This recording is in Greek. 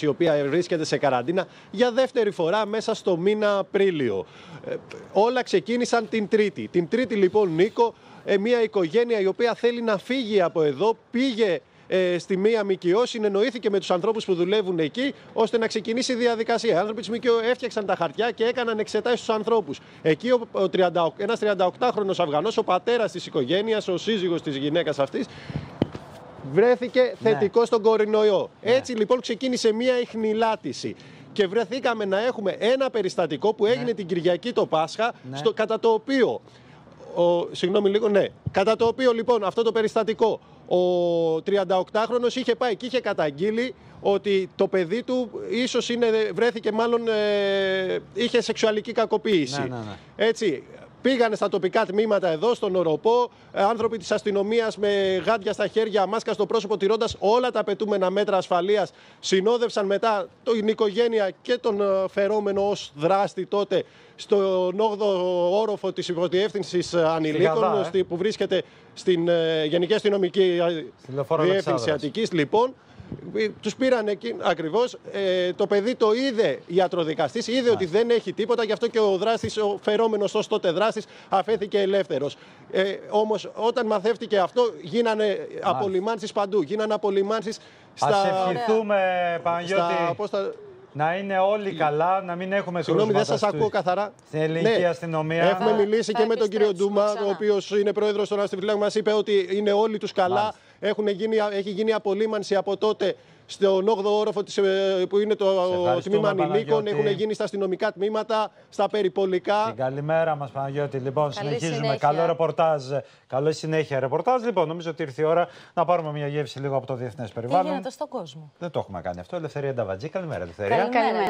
η οποία βρίσκεται σε καραντίνα για δεύτερη φορά μέσα στο μήνα Απρίλιο. Ε, όλα ξεκίνησαν την Τρίτη. Την Τρίτη λοιπόν Νίκο, ε, μια οικογένεια η οποία θέλει να φύγει από εδώ, πήγε ε, στη μία ΜΚΟ, συνεννοήθηκε με τους ανθρώπους που δουλεύουν εκεί, ώστε να ξεκινήσει η διαδικασία. Οι άνθρωποι της ΜΚΟ έφτιαξαν τα χαρτιά και έκαναν εξετάσεις στους ανθρώπους. Εκεί ο, ο 30, ένας 38χρονο Αφγανός, ο πατέρας της οικογένειας, ο σύζυγος της γυναίκας αυτής, βρέθηκε θετικό ναι. στον κορονοϊό. Ναι. Έτσι λοιπόν ξεκίνησε μία ιχνηλάτηση. Και βρεθήκαμε να έχουμε ένα περιστατικό που έγινε ναι. την Κυριακή το Πάσχα, στο, κατά το οποίο. Ο, συγγνώμη λίγο, ναι. Κατά το οποίο λοιπόν αυτό το περιστατικό ο 38χρονος είχε πάει και είχε καταγγείλει ότι το παιδί του ίσως είναι, βρέθηκε μάλλον, ε, είχε σεξουαλική κακοποίηση. Ναι, ναι, ναι. Έτσι, Πήγανε στα τοπικά τμήματα εδώ, στον Οροπό, ε, άνθρωποι της αστυνομίας με γάντια στα χέρια, μάσκα στο πρόσωπο, τηρώντας όλα τα απαιτούμενα μέτρα ασφαλείας. Συνόδευσαν μετά την οικογένεια και τον ε, φερόμενο ως δράστη τότε στον 8ο όροφο της υποδιεύθυνσης ανηλίκων, ε. που βρίσκεται στην Γενική Αστυνομική Διεύθυνση Αττικής. Λοιπόν, τους πήραν εκεί ακριβώς. Ε, το παιδί το είδε ιατροδικαστής, είδε ότι δεν έχει τίποτα, γι' αυτό και ο δράστης, ο φερόμενος ως τότε δράστης, αφέθηκε ελεύθερος. Ε, Όμως, όταν μαθεύτηκε αυτό, γίνανε απολυμάνσεις παντού. Γίνανε απολυμάνσεις στα. Α ευχηθούμε, Παναγιώτη. Να είναι όλοι καλά, να μην έχουμε Συγγνώμη, δεν σας ακούω καθαρά. Στην ελληνική ναι. αστυνομία. Έχουμε μιλήσει και με τον κύριο Ντούμα, ο οποίος είναι πρόεδρος των αστυνομικών. Μας είπε ότι είναι όλοι τους καλά. Έχουν γίνει, έχει γίνει απολύμανση από τότε στον 8ο όροφο της, ε, που είναι το τμήμα ανηλίκων. Έχουν γίνει στα αστυνομικά τμήματα, στα περιπολικά. Την καλημέρα μας, Παναγιώτη. Λοιπόν, Καλή συνεχίζουμε. Συνέχεια. Καλό ρεπορτάζ. Καλό συνέχεια ρεπορτάζ. Λοιπόν, νομίζω ότι ήρθε η ώρα να πάρουμε μια γεύση λίγο από το διεθνές περιβάλλον. Τι γίνεται στον κόσμο. Δεν το έχουμε κάνει αυτό. Ελευθερία Νταβατζή. Καλημέρα, Ελευθερία. Καλημέρα.